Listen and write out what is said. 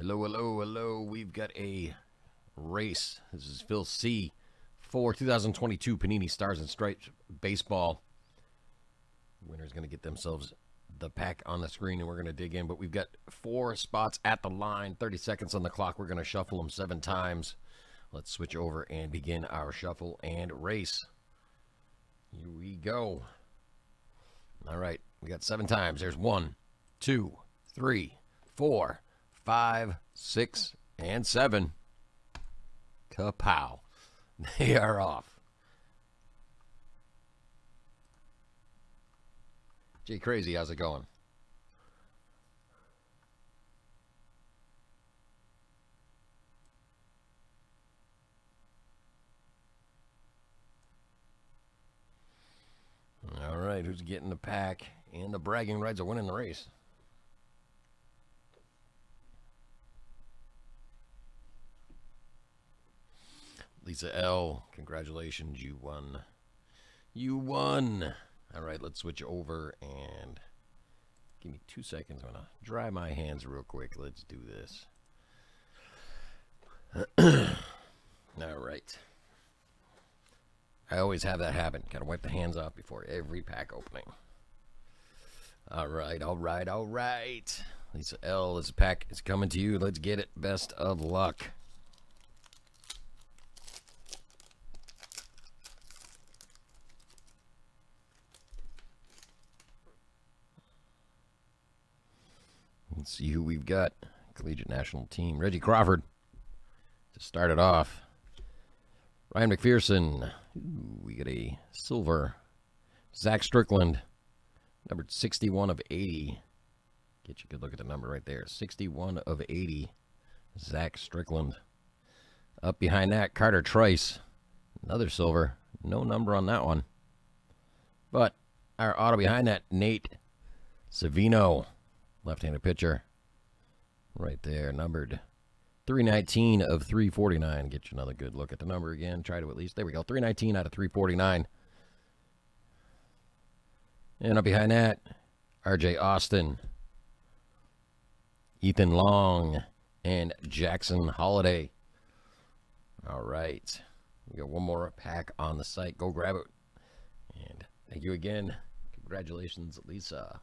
Hello, hello, hello. We've got a race. This is Phil C. for 2022 Panini Stars and Stripes Baseball. Winner's going to get themselves the pack on the screen, and we're going to dig in. But we've got four spots at the line, 30 seconds on the clock. We're going to shuffle them seven times. Let's switch over and begin our shuffle and race. Here we go. All right, we got seven times. There's one, two, three, four, five, six, and seven. Kapow. They are off. Gee, Crazy, how's it going? All right, who's getting the pack and the bragging rights are winning the race? Lisa L, congratulations, you won. You won. All right, let's switch over and give me two seconds. I'm going to dry my hands real quick. Let's do this. All right. I always have that habit. Got to wipe the hands off before every pack opening. All right, all right, all right. Lisa L, this pack is coming to you. Let's get it. Best of luck. Let's see who we've got. Collegiate National Team. Reggie Crawford to start it off. Ryan McPherson. Ooh, we get a silver. Zach Strickland, number 61 of 80. Get you a good look at the number right there. 61 of 80. Zach Strickland. Up behind that, Carter Trice. Another silver. No number on that one. But our auto behind that, Nate Savino. Left-handed pitcher. Right there, numbered 319 of 349. Get you another good look at the number again. Try to at least. There we go. 319 out of 349. And up behind that, RJ Austin, Ethan Long, and Jackson Holliday. All right. We got one more pack on the site. Go grab it. And thank you again. Congratulations, Lisa.